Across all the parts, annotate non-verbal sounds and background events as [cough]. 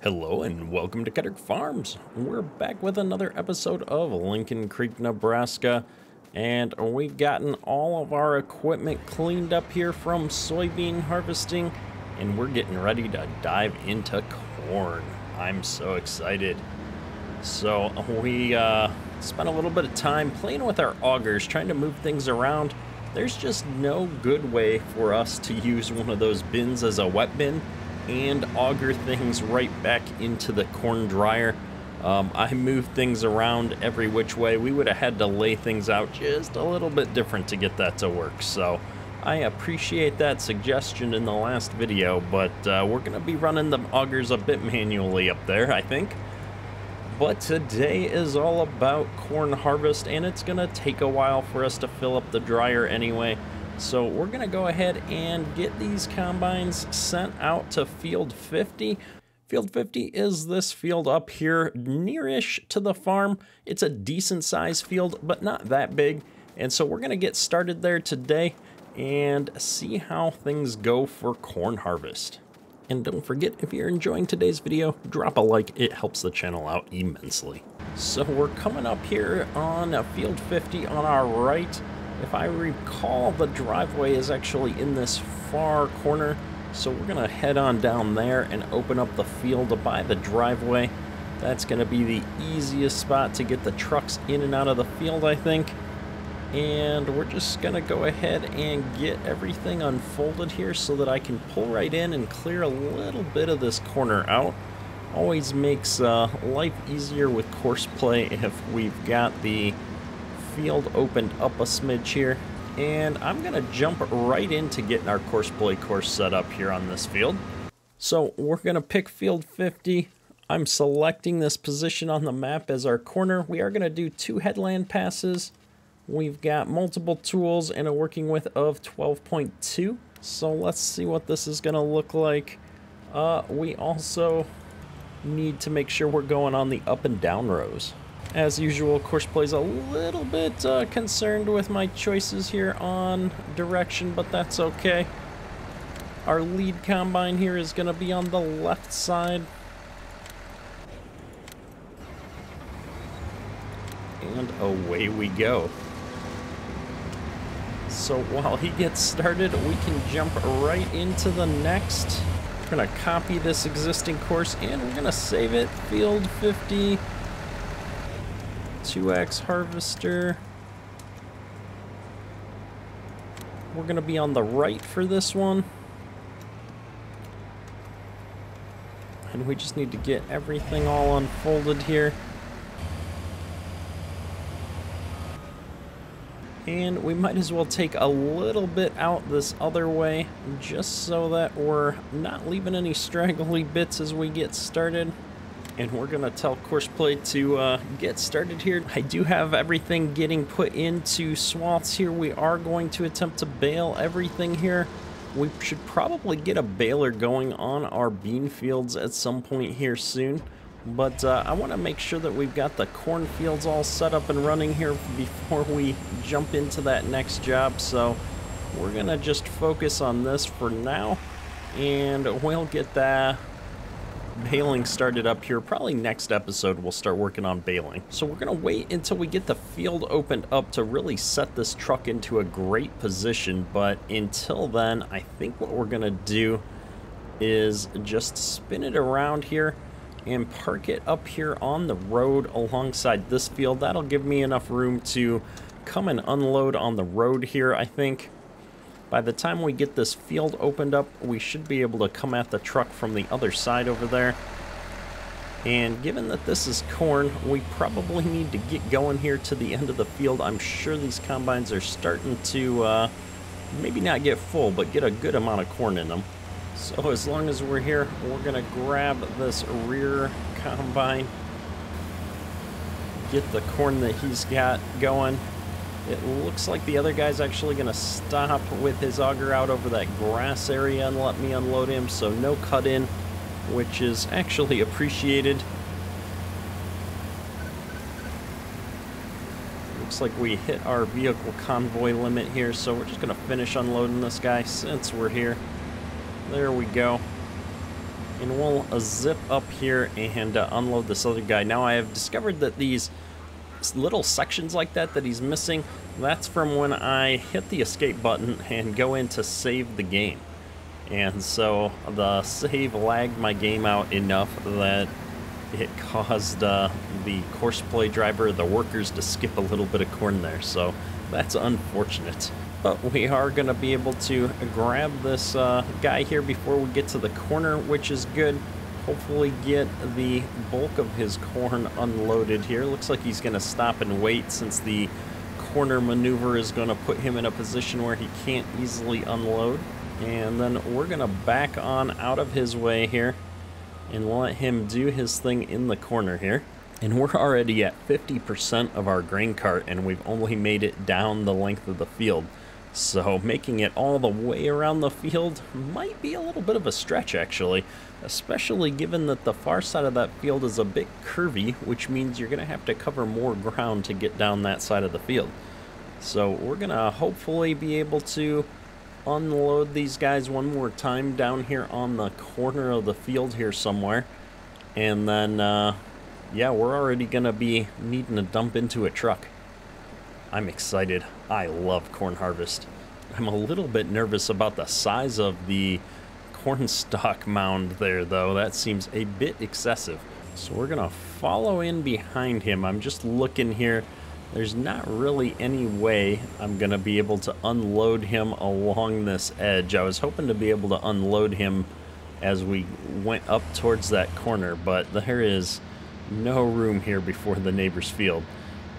Hello and welcome to Kederk Farms. We're back with another episode of Lincoln Creek, Nebraska. And we've gotten all of our equipment cleaned up here from soybean harvesting. And we're getting ready to dive into corn. I'm so excited. So we uh, spent a little bit of time playing with our augers, trying to move things around. There's just no good way for us to use one of those bins as a wet bin and auger things right back into the corn dryer. Um, I moved things around every which way. We would have had to lay things out just a little bit different to get that to work. So I appreciate that suggestion in the last video, but uh, we're going to be running the augers a bit manually up there, I think. But today is all about corn harvest, and it's going to take a while for us to fill up the dryer anyway. So we're going to go ahead and get these combines sent out to field 50. Field 50 is this field up here nearish to the farm. It's a decent sized field, but not that big. And so we're going to get started there today and see how things go for corn harvest. And don't forget, if you're enjoying today's video, drop a like. It helps the channel out immensely. So we're coming up here on field 50 on our right. If I recall, the driveway is actually in this far corner, so we're going to head on down there and open up the field by the driveway. That's going to be the easiest spot to get the trucks in and out of the field, I think. And we're just going to go ahead and get everything unfolded here so that I can pull right in and clear a little bit of this corner out. Always makes uh, life easier with course play if we've got the field opened up a smidge here. And I'm going to jump right into getting our course play course set up here on this field. So we're going to pick field 50. I'm selecting this position on the map as our corner. We are going to do two headland passes. We've got multiple tools and a working width of 12.2. So let's see what this is going to look like. Uh, we also need to make sure we're going on the up and down rows. As usual, course plays a little bit uh, concerned with my choices here on direction, but that's okay. Our lead combine here is going to be on the left side. And away we go. So while he gets started, we can jump right into the next. We're going to copy this existing course and we're going to save it. Field 50. 2X harvester. We're going to be on the right for this one. And we just need to get everything all unfolded here. And we might as well take a little bit out this other way, just so that we're not leaving any [laughs] straggly bits as we get started and we're gonna tell Courseplay to uh, get started here. I do have everything getting put into swaths here. We are going to attempt to bale everything here. We should probably get a baler going on our bean fields at some point here soon. But uh, I want to make sure that we've got the cornfields all set up and running here before we jump into that next job. So we're going to just focus on this for now. And we'll get that baling started up here. Probably next episode we'll start working on baling. So we're going to wait until we get the field opened up to really set this truck into a great position. But until then, I think what we're going to do is just spin it around here and park it up here on the road alongside this field. That'll give me enough room to come and unload on the road here, I think. By the time we get this field opened up, we should be able to come at the truck from the other side over there. And given that this is corn, we probably need to get going here to the end of the field. I'm sure these combines are starting to uh, maybe not get full, but get a good amount of corn in them. So as long as we're here, we're going to grab this rear combine, get the corn that he's got going, it looks like the other guy's actually going to stop with his auger out over that grass area and let me unload him, so no cut in, which is actually [laughs] appreciated. Looks like we hit our vehicle convoy limit here, so we're just going to finish unloading this guy since we're here. There we go. and we'll uh, zip up here and uh, unload this other guy. Now I have discovered that these little sections like that that he's missing, that's from when I hit the escape button and go in to save the game. And so the save lagged my game out enough that it [laughs] caused uh, the course play driver, the workers, to skip a little bit of corn there. So that's unfortunate. But we are going to be able to grab this uh, guy here before we get to the corner, which is good. Hopefully get the bulk of his corn unloaded here. Looks like he's going to stop and wait since the corner maneuver is going to put him in a position where he can't easily unload. And then we're going to back on out of his way here and let him do his thing in the corner here. And we're already at 50% of our grain cart and we've only made it down the length of the field. So making it all the way around the field might be a little bit of a stretch actually, especially given that the far side of that field is a bit curvy, which means you're going to have to cover more ground to get down that side of the field. So we're going to hopefully be able to unload these guys one more time down here on the corner of the field here somewhere. And then, uh, yeah, we're already going to be needing to dump into a truck. I'm excited. I love corn harvest. I'm a little bit nervous about the size of the corn [laughs] stalk mound there, though. That seems a bit excessive. So we're going to follow in behind him. I'm just looking here. There's not really any way I'm going to be able to unload him along this edge. I was hoping to be able to unload him as we went up towards that corner, but there is no room here before the neighbor's field.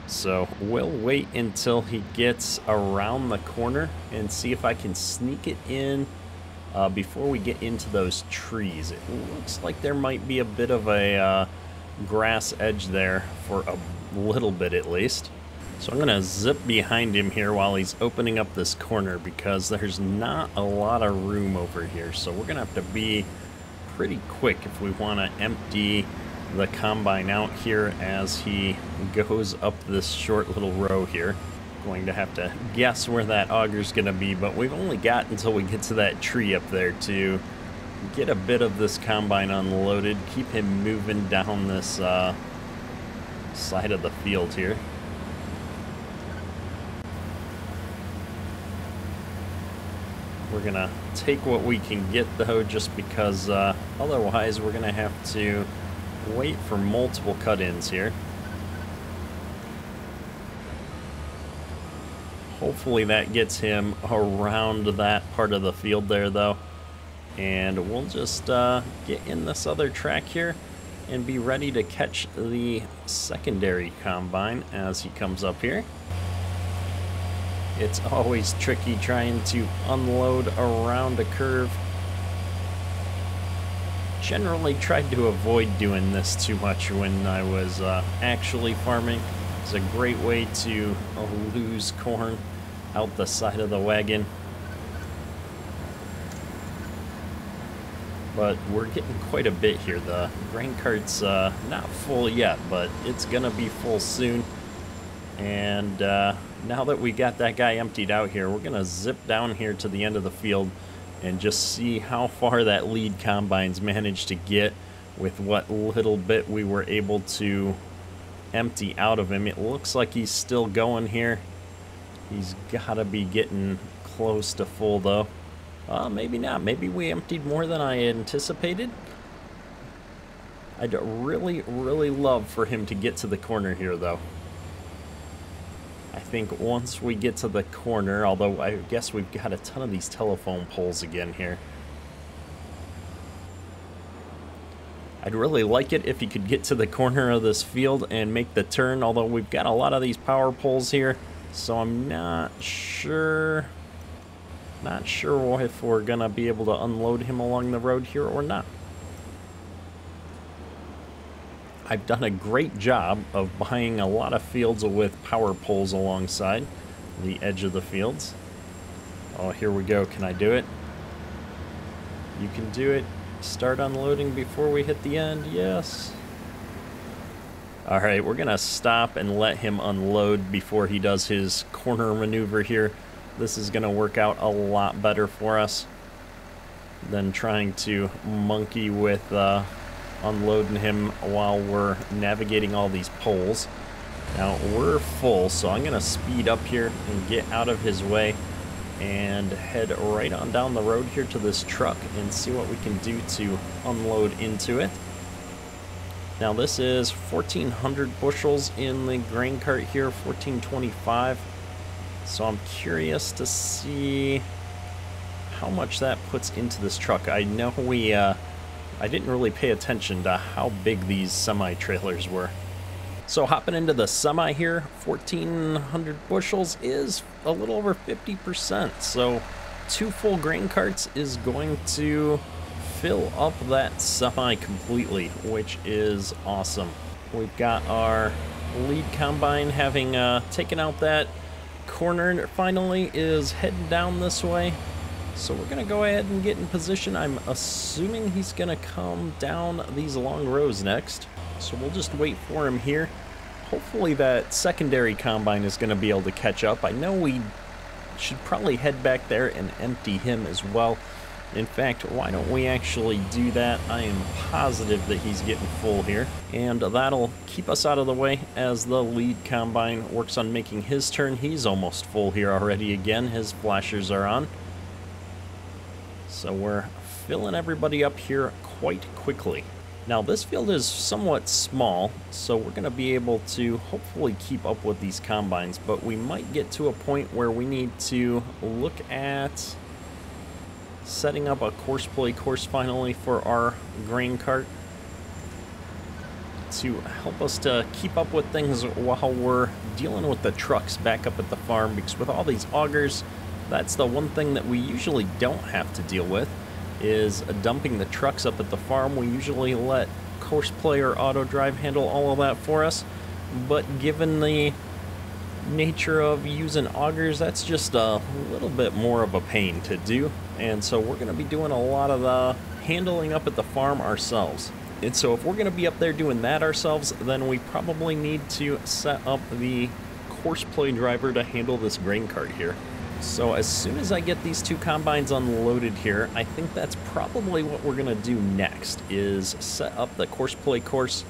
So we'll wait until he gets around the corner and see if I can sneak it in uh, before we get into those trees. It looks like there might be a bit of a uh, grass edge there for a little bit at least. So I'm going to zip behind him here while he's opening up this corner because there's not a lot of room over here. So we're going to have to be pretty quick if we want to empty the combine out here as he goes up this short little row here. Going to have to guess where that auger's going to be, but we've only got until we get to that tree up there to get a bit of this combine unloaded, keep him moving down this uh, side of the field here. We're gonna take what we can get though, just because uh, otherwise we're gonna have to wait for multiple cut-ins here. Hopefully that gets him around that part of the field there though. And we'll just uh, get in this other track here and be ready to catch the secondary combine as he comes up here. It's always tricky trying to unload around a curve generally tried to avoid doing this too much when I was uh, actually farming. It's a great way to lose corn out the side of the wagon. But we're getting quite a bit here. The grain cart's uh, not full yet, but it's going to be full soon. And uh, now that we got that guy emptied out here, we're going to zip down here to the end of the field and just see how far that lead combines managed to get with what little bit we were able to empty out of him. It looks like he's still going here. He's got to be getting close to full though. Uh, maybe not. Maybe we emptied more than I anticipated. I'd really, really love for him to get to the corner here though. I think once we get to the corner, although I guess we've got a ton of these telephone poles again here. I'd really like it if you could get to the corner of this field and make the turn, although we've got a lot of these power poles here, so I'm not sure... Not sure if we're going to be able to unload him along the road here or not. I've done a great job of buying a lot of fields with power poles alongside the edge of the fields. Oh, here we go. Can I do it? You can do it. Start unloading before we hit the end. Yes. All right, we're going to stop and let him unload before he does his corner maneuver here. This is going to work out a lot better for us. than trying to monkey with uh, unloading him while we're navigating all these poles. Now, we're full, so I'm to speed up here and get out of his way and head right on down the road here to this truck and see what we can do to unload into it. Now this is 1400 bushels in the grain cart here, 1425. So I'm curious to see how much that puts into this truck. I know we, uh, I didn't really pay attention to how big these semi-trailers were. So hopping into the semi here, 1400 bushels is a little over 50%. So two full grain carts is going to fill up that semi completely, which is awesome. We've got our lead combine having uh, taken out that corner finally is heading down this way. So we're going to go ahead and get in position. I'm assuming he's going to come down these long rows next. So we'll just wait for him here. Hopefully that secondary combine is going to be able to catch up. I know we should probably head back there and empty him as well. In fact, why don't we actually do that? I am positive that he's getting full here. And that'll keep us out of the way as the lead combine works on making his turn. He's almost full here already again. His flashers are on. So we're filling everybody up here quite quickly. Now this field is somewhat small, so we're going to be able to hopefully keep up with these combines, but we might get to a point where we need to look at setting up a course play course finally for our grain cart to help us to keep up with things while we're dealing with the trucks back up at the farm because with all these augers, that's the one thing that we usually don't have to deal with is dumping the trucks up at the farm. We usually let Courseplay or Auto Drive handle all of that for us, but given the nature of using augers, that's just a little bit more of a pain to do, and so we're going to be doing a lot of the handling up at the farm ourselves. And so if we're going to be up there doing that ourselves, then we probably need to set up the Courseplay driver to handle this grain cart here. So as soon as I get these two combines unloaded here, I think that's probably what we're going to do next, is set up the Courseplay course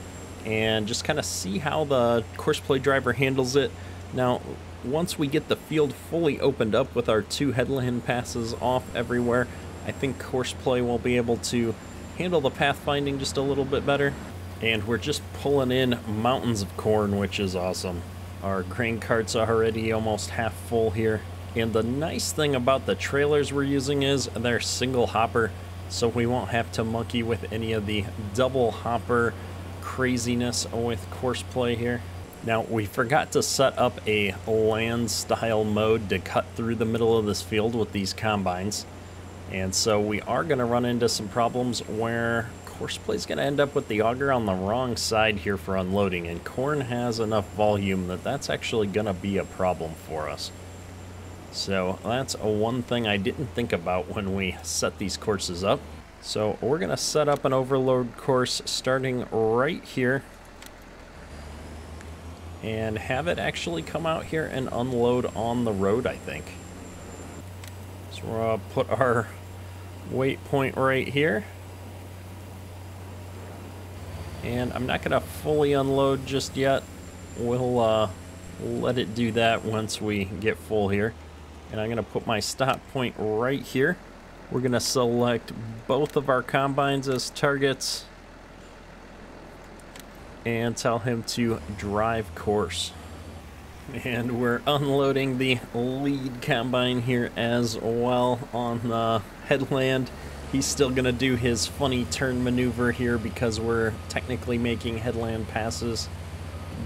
and just kind of see how the Courseplay driver handles it. Now, once we get the field fully opened up with our two headland passes off everywhere, I think Courseplay will be able to handle the pathfinding just a little bit better. And we're just pulling in mountains of corn, which is awesome. Our grain cart's are already almost half full here. And the nice thing about the trailers we're using is they're single hopper, so we won't have to monkey with any of the double hopper craziness with course play here. Now, we forgot to set up a land style mode to cut through the middle of this field with these combines. And so we are going to run into some problems where Courseplay is going to end up with the auger on the wrong side here for unloading. And corn has enough volume that that's actually going to be a problem for us. So that's one thing I didn't think about when we set these courses up. So we're going to set up an overload course starting right here and have it actually come out here and unload on the road, I think. So we're going to put our waypoint right here. And I'm not going to fully unload just yet. We'll uh, let it do that once we get full here. And I'm going to put my stop point right here. We're going to select both of our combines as targets and tell him to drive course. And we're unloading the lead combine here as well on the headland. He's still going to do his funny turn maneuver here because we're technically making headland passes.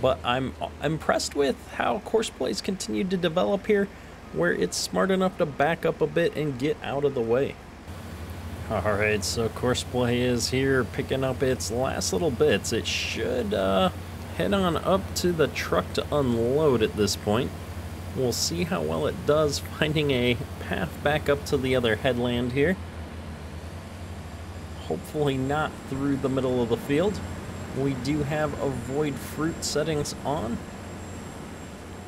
But I'm impressed with how course plays continued to develop here where it's smart enough to back up a bit and get out of the way. Alright, so Courseplay is here picking up its last little bits. It should uh, head on up to the truck to unload at this point. We'll see how well it does [laughs] finding a path back up to the other headland here. Hopefully not through the middle of the field. We do have avoid fruit settings on,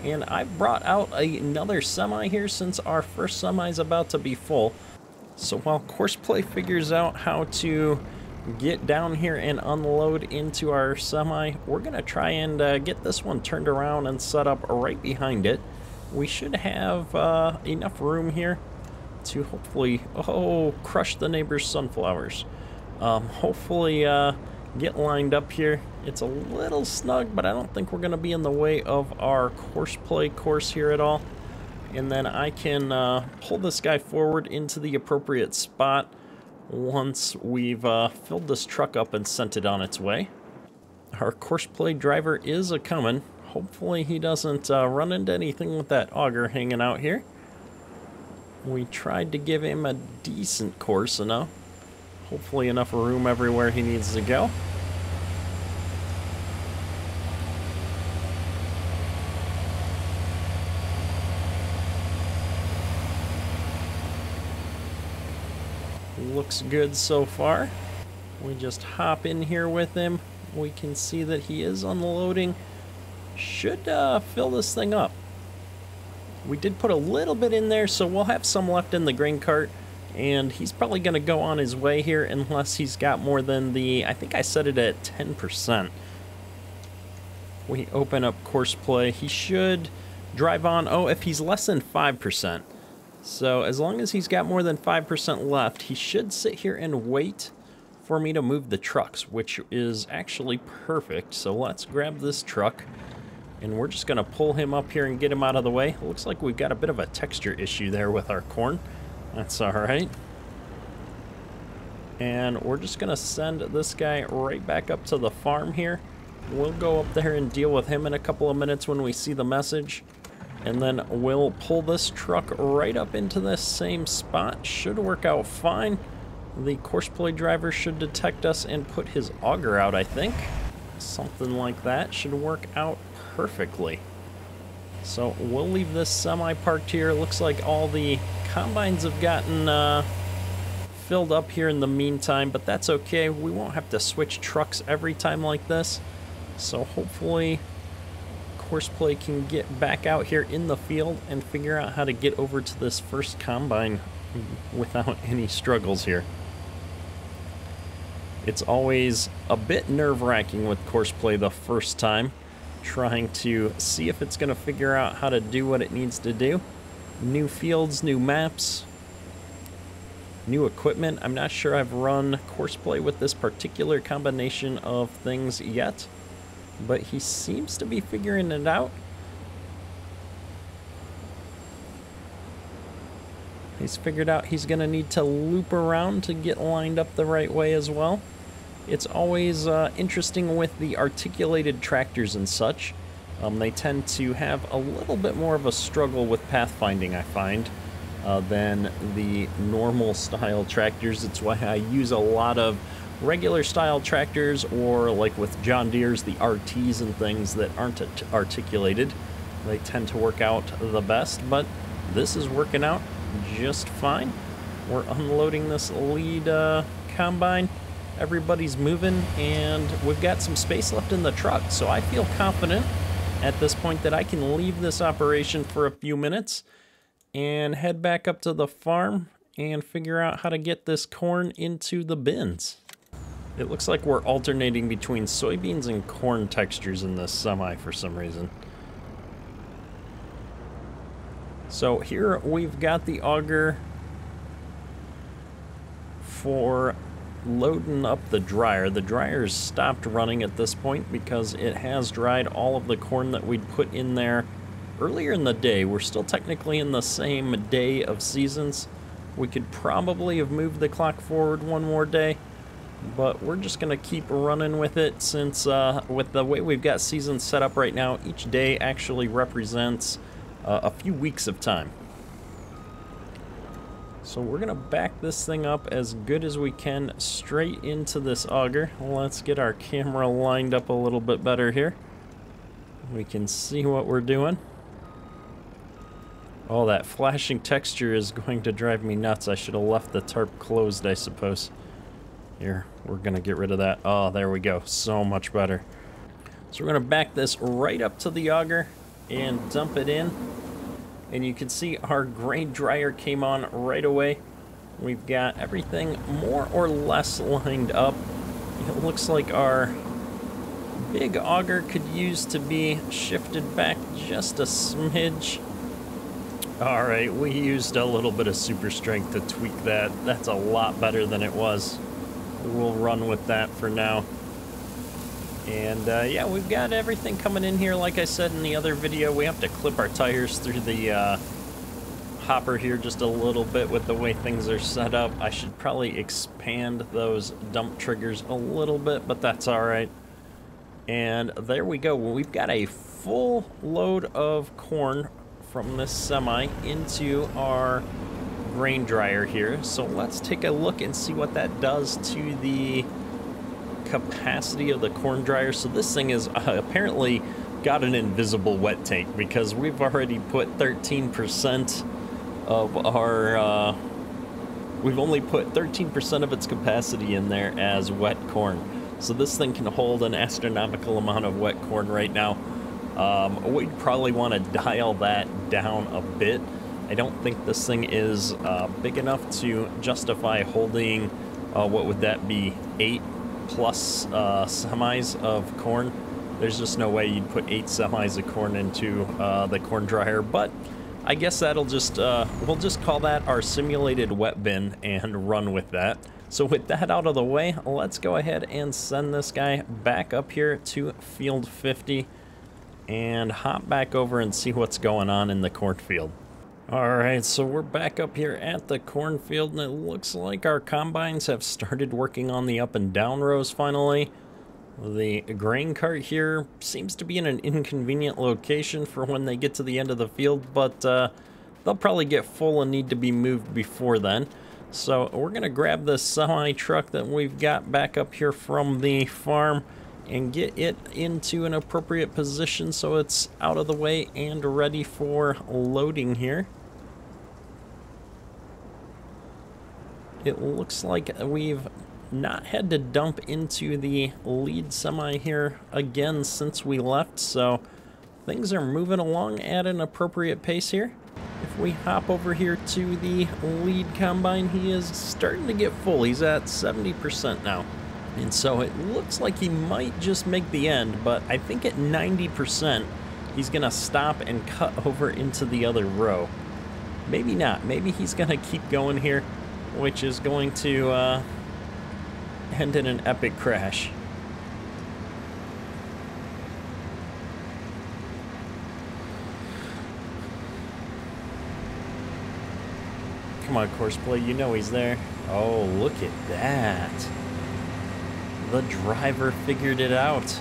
and I've brought out another semi here since our first semi is about to be full. So while Courseplay figures out how to get down here and unload into our semi, we're going to try and uh, get this one turned around and set up right behind it. We should have uh, enough room here to hopefully, oh, crush the neighbor's sunflowers. Um, hopefully uh, get lined up here. It's a little snug, but I don't think we're going to be in the way of our course play course here at all. And then I can uh, pull this guy forward into the appropriate spot once we've uh, filled this truck up and sent it on its way. Our course play driver is a coming. Hopefully he doesn't uh, run into anything with that auger hanging out here. We tried to give him a decent course enough. Hopefully enough room everywhere he needs to go. Looks good so far. We just hop in here with him. We can see that he is unloading. Should uh, fill this thing up. We did put a little bit in there, so we'll have some left in the grain cart. And he's probably going to go on his way here unless he's got more than the... I think I set it at 10%. We open up course play. He should drive on... Oh, if he's less than 5%. So as long as he's got more than 5% left, he should sit here and wait for me to move the trucks, which is actually perfect. So let's grab this truck. And we're just going to pull him up here and get him out of the way. Looks like we've got a bit of a texture issue there with our corn. That's alright. And we're just going to send this guy right back up to the farm here. We'll go up there and deal with him in a couple of minutes when we see the message. And then we'll pull this truck right up into this same spot. Should work out fine. The Courseplay driver should detect us and put his auger out, I think. Something like that should work out perfectly. So we'll leave this semi parked here. Looks like all the combines have gotten uh, filled up here in the meantime, but that's okay. We won't have to switch trucks every time like this. So hopefully Courseplay can get back out here in the field and figure out how to get over to this first combine without [laughs] any struggles here. It's always a bit nerve-wracking with Courseplay the first time, trying to see if it's going to figure out how to do what it needs to do. New fields, new maps, new equipment. I'm not sure I've run Courseplay with this particular combination of things yet, but he seems to be figuring it out. He's figured out he's going to need to loop around to get lined up the right way as well. It's always uh, interesting with the articulated tractors and such. Um, they tend to have a little bit more of a struggle with pathfinding, I find, uh, than the normal style tractors. It's why I use a lot of regular style tractors or like with John Deere's, the RTs and things that aren't articulated. They tend to work out the best, but this is working out just fine. We're unloading this lead uh, combine. Everybody's moving, and we've got some space left in the truck, so I feel confident at this point that I can leave this operation for a few minutes and head back up to the farm and figure out how to get this corn into the bins. It looks like we're alternating between soybeans and corn textures in this semi for some reason. So here we've got the auger for loading up the dryer. The dryer's stopped running at this point because it has dried all of the corn that we'd put in there earlier in the day. We're still technically in the same day of seasons. We could probably have moved the clock forward one more day, but we're just going to keep running with it since uh, with the way we've got seasons set up right now, each day actually represents uh, a few weeks of time. So we're going to back this thing up as good as we can straight into this auger. Let's get our camera lined up a little bit better here. We can see what we're doing. Oh, that flashing texture is going to drive me nuts. I should have left the tarp closed, I suppose. Here, we're to get rid of that. Oh, there we go. So much better. So we're to back this right up to the auger and dump it in and you can see our grain dryer came on right away. We've got everything more or less lined up. It looks like our big auger could use to be shifted back just a smidge. All right, we used a little bit of super strength to tweak that. That's a lot better than it was. We'll run with that for now. And uh, yeah, we've got everything coming in here. Like I said in the other video, we have to clip our tires through the uh, hopper here just a little bit with the way things are set up. I should probably expand those dump triggers a little bit, but that's all right. And there we go. We've got a full load of corn from this semi into our grain dryer here. So let's take a look and see what that does to the capacity of the corn dryer. So this thing is uh, apparently got an invisible wet tank because we've already put 13% of our, uh, we've only put 13% of its capacity in there as wet corn. So this thing can hold an astronomical amount of wet corn right now. Um, we'd probably want to dial that down a bit. I don't think this thing is uh, big enough to justify holding, uh, what would that be, eight plus uh, semis of corn. There's just no way you'd put eight semis of corn into uh, the corn dryer, but I guess that'll just, uh, we'll just call that our simulated wet bin and run with that. So with that out of the way, let's go ahead and send this guy back up here to field 50 and hop back over and see what's going on in the cornfield. Alright, so we're back up here at the cornfield and it looks like our combines have started working on the up and down rows finally. The grain cart here seems to be in an inconvenient location for when they get to the end of the field, but uh, they'll probably get full and need to be moved before then. So we're going to grab the semi-truck that we've got back up here from the farm and get it into an appropriate position so it's out of the way and ready for loading here. It looks like we've not had to dump into the lead semi here again since we left, so things are moving along at an appropriate pace here. If we hop over here to the lead combine, he is starting to get full. He's at 70% now. And so it looks like he might just make the end, but I think at 90%, he's going to stop and cut [laughs] over into the other row. Maybe not. Maybe he's going to keep going here, which is going to uh, end in an epic crash. Come on, Courseplay, you know he's there. Oh, look at that. The driver figured it out.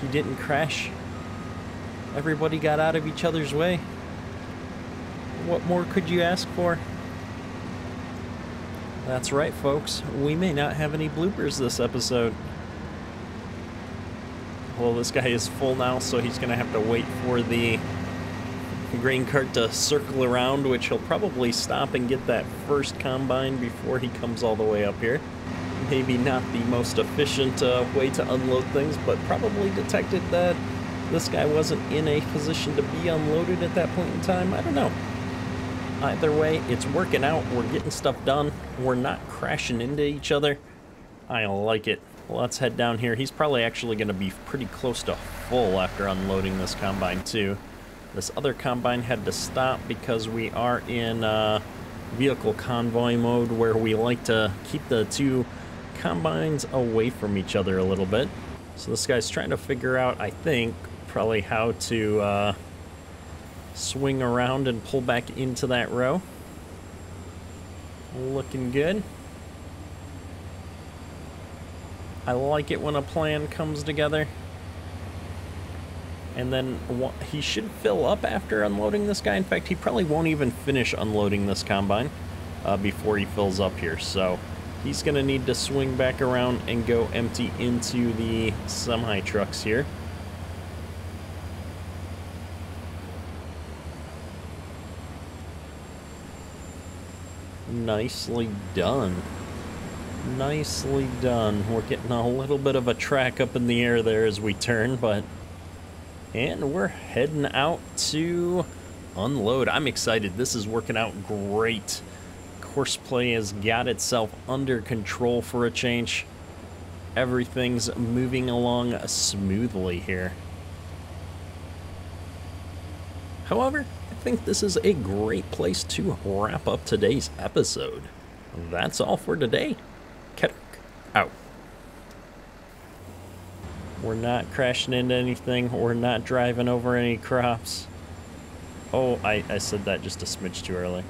He didn't crash. Everybody got out of each other's way. What more could you ask for? That's right, folks. We may not have any bloopers this episode. Well, this guy is full now, so he's going to have to wait for the grain cart to circle around, which he'll probably stop and get that first combine before he comes all the way up here maybe not the most efficient uh, way to unload things, but probably detected that this guy wasn't in a position to be unloaded at that point in time. I don't know. Either way, it's working out. We're getting stuff done. We're not crashing into each other. I like it. Let's head down here. He's probably actually going to be pretty close to full after unloading this combine, too. This other combine had to stop because we are in uh, vehicle convoy mode where we like to keep the two combines away from each other a little bit. So this guy's trying to figure out, I think, probably how to uh, swing around and pull back into that row. Looking good. I like it when a plan comes together. And then he should fill up after unloading this guy. In fact, he probably won't even finish unloading this combine uh, before he fills up here. So He's going to need to swing back around and go empty into the semi-trucks here. Nicely done. Nicely done. We're getting a little bit of a track up in the air there as we turn, but... And we're heading out to unload. I'm excited. This is working out great Courseplay has got itself under control for a change. Everything's moving along smoothly here. However, I think this is a great place to wrap up today's episode. That's all for today. Kederk out. We're not crashing into anything. We're not driving over any crops. Oh, I, I said that just a smidge too early.